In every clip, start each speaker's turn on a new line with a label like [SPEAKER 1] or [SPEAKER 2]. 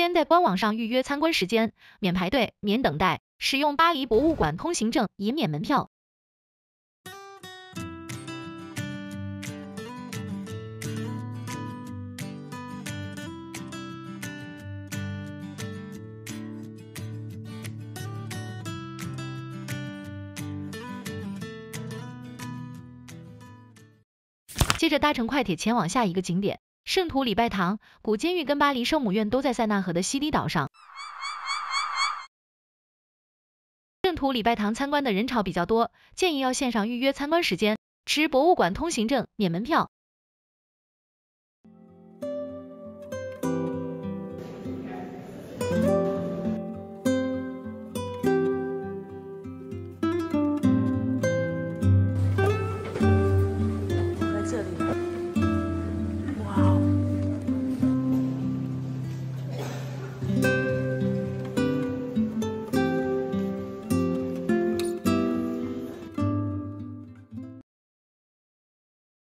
[SPEAKER 1] 先在官网上预约参观时间，免排队、免等待，使用巴黎博物馆通行证也免门票。接着搭乘快铁前往下一个景点圣徒礼拜堂。古监狱跟巴黎圣母院都在塞纳河的西堤岛上。圣徒礼拜堂参观的人潮比较多，建议要线上预约参观时间，持博物馆通行证免门票。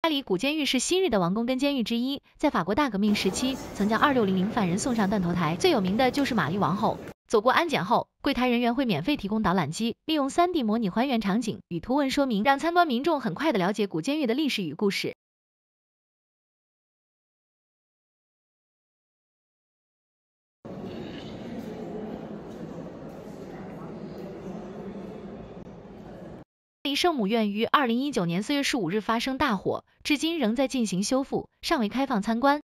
[SPEAKER 2] 里
[SPEAKER 1] 古监狱是昔日的王宫跟监狱之一，在法国大革命时期，曾将二六零零犯人送上断头台。最有名的就是玛丽王后。走过安检后，柜台人员会免费提供导览机，利用 3D 模拟还原场景与图文说明，让参观民众很快的了解古监狱的历史与故事。圣母院于二零一九年四月十五日发生大火，至今仍在进行修复，尚未开放参观。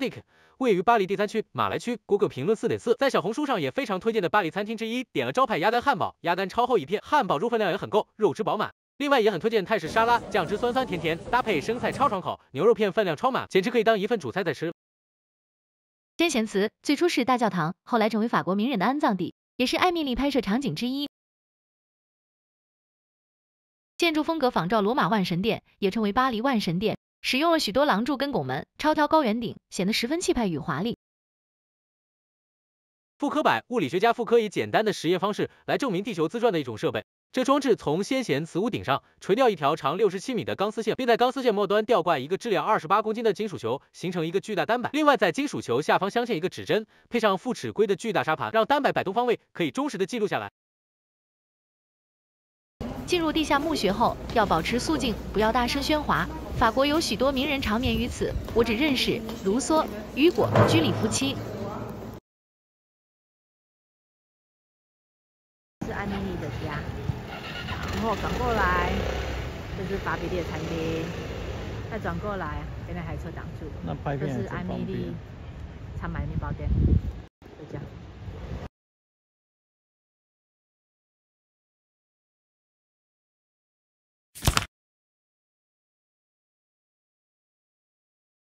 [SPEAKER 3] Dick 位于巴黎第三区马来区，，Google 评论四点四，在小红书上也非常推荐的巴黎餐厅之一。点了招牌鸭蛋汉堡，鸭蛋超厚一片，汉堡肉分量也很够，肉质饱满。另外也很推荐泰式沙拉，酱汁酸酸甜甜，搭配生菜超爽口，牛肉片分量超满，简直可以当一份主菜在吃。
[SPEAKER 1] 先贤祠最初是大教堂，后来成为法国名人的安葬地，也是艾米丽拍摄场景之一。建筑风格仿照罗马万神殿，也称为巴黎万神殿。使用了许多廊柱跟拱门，超挑高圆顶，显得十分气派与华丽。
[SPEAKER 3] 复刻版，物理学家复刻以简单的实验方式来证明地球自转的一种设备。这装置从先贤祠屋顶上垂吊一条长六十七米的钢丝线，并在钢丝线末端吊挂一个质量二十八公斤的金属球，形成一个巨大单摆。另外，在金属球下方镶嵌一个指针，配上副齿龟的巨大沙盘，让单摆摆动方位可以忠实的记录下来。
[SPEAKER 1] 进入地下墓穴后，要保持肃静，不要大声喧哗。法国有许多名人长眠于此，我只认识卢梭、雨果、居里夫妻。
[SPEAKER 2] 是艾米丽的家，然后转过来，这是法比利的餐厅，再转过来，被那台车挡住。
[SPEAKER 4] 那拍
[SPEAKER 2] 这是
[SPEAKER 4] 片也真
[SPEAKER 2] 艾米丽
[SPEAKER 4] 方便
[SPEAKER 2] 常买面包店，就这样。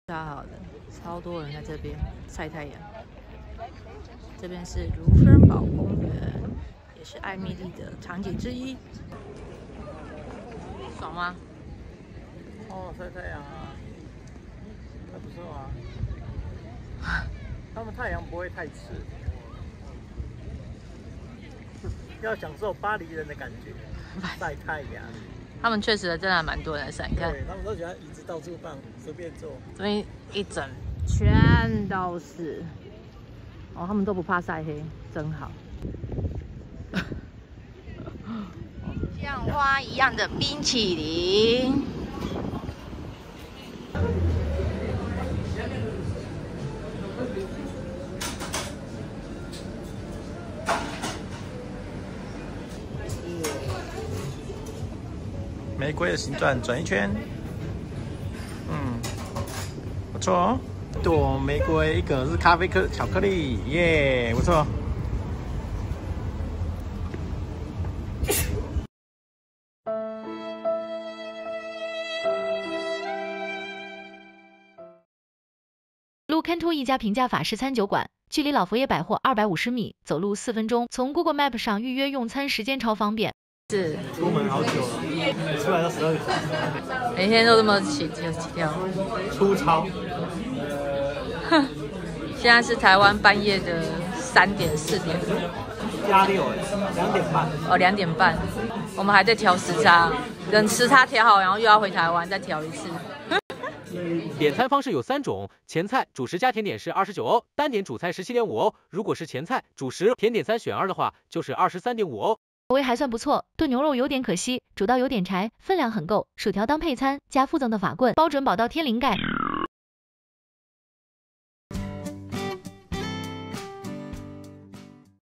[SPEAKER 2] 超好的，超多人在这边晒太阳。这边是卢芬尔堡公园，也是艾米丽的场景之一。爽吗？
[SPEAKER 4] 哦，晒太阳啊，还不错啊。他们太阳不会太刺，要享受巴黎人的感觉，晒太阳。
[SPEAKER 2] 他们确实真的蛮多人来晒，你看
[SPEAKER 4] 对，他们都喜欢椅子到处放，随便坐。
[SPEAKER 2] 这边一整全都是。哦，他们都不怕晒黑，真好。像花一样的冰淇淋。
[SPEAKER 4] 玫瑰的形状转一圈，嗯，不错哦。一朵玫瑰，一个是咖啡颗巧克力，耶，不错。
[SPEAKER 1] 路坎图一家平价法式餐酒馆，距离老佛爷百货二百五十米，走路四分钟。从 Google Map 上预约用餐时间超方便。
[SPEAKER 2] 是
[SPEAKER 4] 出门好久了，出来都十二点，
[SPEAKER 2] 每天都这么起就起跳。
[SPEAKER 4] 粗糙。
[SPEAKER 2] 现在是台湾半夜的三点四点，
[SPEAKER 4] 加六哎，两点半。
[SPEAKER 2] 哦两点半，我们还在调时差，等时差调好，然后又要回台湾再调一次。
[SPEAKER 3] 点餐方式有三种，前菜、主食加甜点是二十九欧，单点主菜十七点五欧。如果是前菜、主食、甜点三选二的话，就是二十三点五欧。
[SPEAKER 1] 口味还算不错，炖牛肉有点可惜，煮到有点柴，分量很够，薯条当配餐，加附赠的法棍，包准饱到天灵盖。